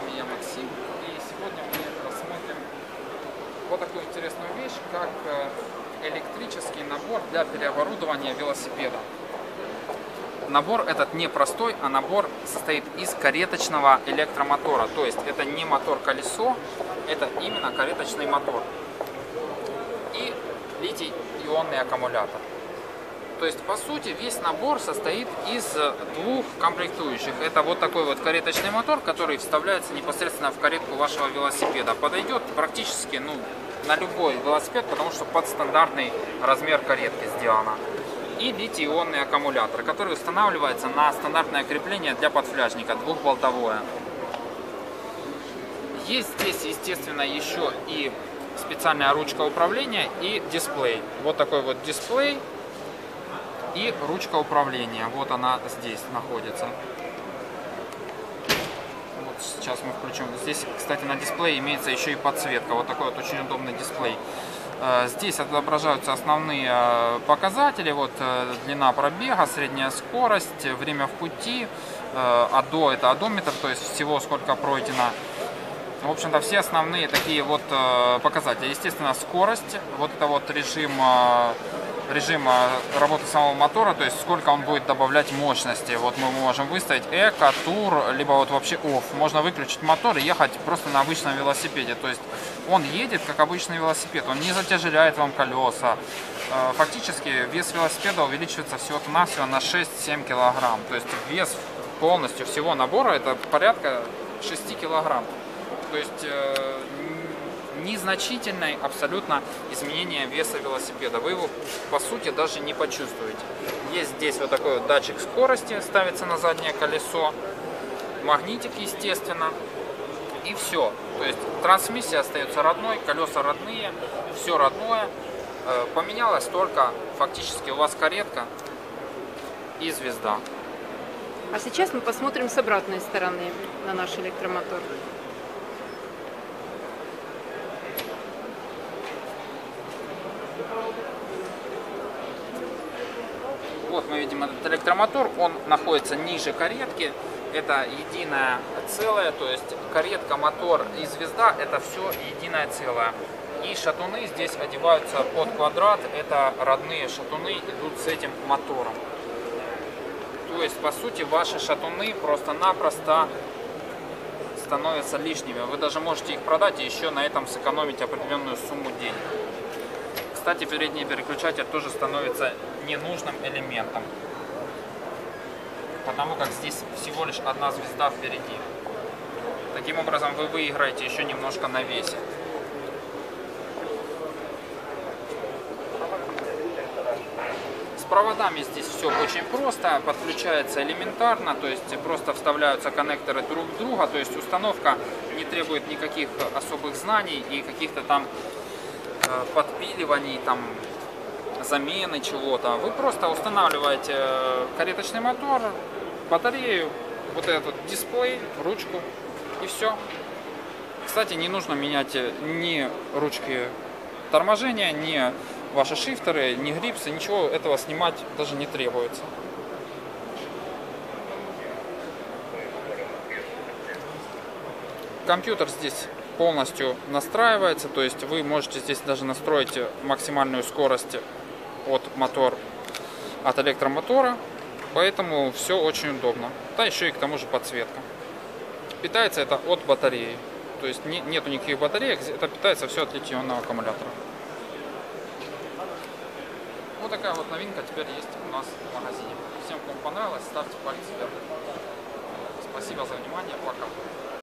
вами я Максим, и сегодня мы рассмотрим вот такую интересную вещь, как э, электрический набор для переоборудования велосипеда. Набор этот не простой, а набор состоит из кареточного электромотора, то есть это не мотор-колесо, это именно кареточный мотор и литий-ионный аккумулятор. То есть, по сути, весь набор состоит из двух комплектующих. Это вот такой вот кареточный мотор, который вставляется непосредственно в каретку вашего велосипеда. Подойдет практически ну, на любой велосипед, потому что под стандартный размер каретки сделано. И литий-ионный аккумулятор, который устанавливается на стандартное крепление для подфляжника, двухболтовое. Есть здесь, естественно, еще и специальная ручка управления и дисплей. Вот такой вот дисплей и ручка управления. Вот она здесь находится. Вот сейчас мы включим. Здесь, кстати, на дисплее имеется еще и подсветка. Вот такой вот очень удобный дисплей. Э, здесь отображаются основные э, показатели. Вот э, длина пробега, средняя скорость, время в пути. АДО это одометр, то есть всего сколько пройдено. В общем-то, все основные такие вот показатели. Естественно, скорость. Вот это вот режим режима работы самого мотора, то есть сколько он будет добавлять мощности. Вот мы можем выставить эко, тур, либо вот вообще off. Можно выключить мотор и ехать просто на обычном велосипеде. То есть он едет как обычный велосипед, он не затяжеляет вам колеса. Э, фактически вес велосипеда увеличивается всего-навсего на 6-7 килограмм. То есть вес полностью всего набора это порядка 6 килограмм. То есть э, незначительное абсолютно изменение веса велосипеда. Вы его, по сути, даже не почувствуете. Есть здесь вот такой вот датчик скорости, ставится на заднее колесо, магнитик, естественно, и все. То есть трансмиссия остается родной, колеса родные, все родное. Э, поменялась только фактически у вас каретка и звезда. А сейчас мы посмотрим с обратной стороны на наш электромотор. Вот мы видим этот электромотор, он находится ниже каретки. Это единое целое, то есть каретка, мотор и звезда это все единое целое. И шатуны здесь одеваются под квадрат, это родные шатуны идут с этим мотором. То есть, по сути, ваши шатуны просто-напросто становятся лишними. Вы даже можете их продать и еще на этом сэкономить определенную сумму денег. Кстати, передний переключатель тоже становится ненужным элементом, потому как здесь всего лишь одна звезда впереди. Таким образом вы выиграете еще немножко на весе. С проводами здесь все очень просто, подключается элементарно, то есть просто вставляются коннекторы друг в друга, то есть установка не требует никаких особых знаний и каких-то там подпиливаний, там, замены чего-то. Вы просто устанавливаете э, кареточный мотор, батарею, вот этот дисплей, ручку и все. Кстати, не нужно менять э, ни ручки торможения, ни ваши шифтеры, ни грипсы, ничего этого снимать даже не требуется. Компьютер здесь полностью настраивается, то есть вы можете здесь даже настроить максимальную скорость от мотор, от электромотора, поэтому все очень удобно. Да, еще и к тому же подсветка. Питается это от батареи, то есть не, нету никаких батареек, это питается все от литионного аккумулятора. Вот такая вот новинка теперь есть у нас в магазине. Всем, кому понравилось, ставьте палец вверх. Спасибо за внимание, пока.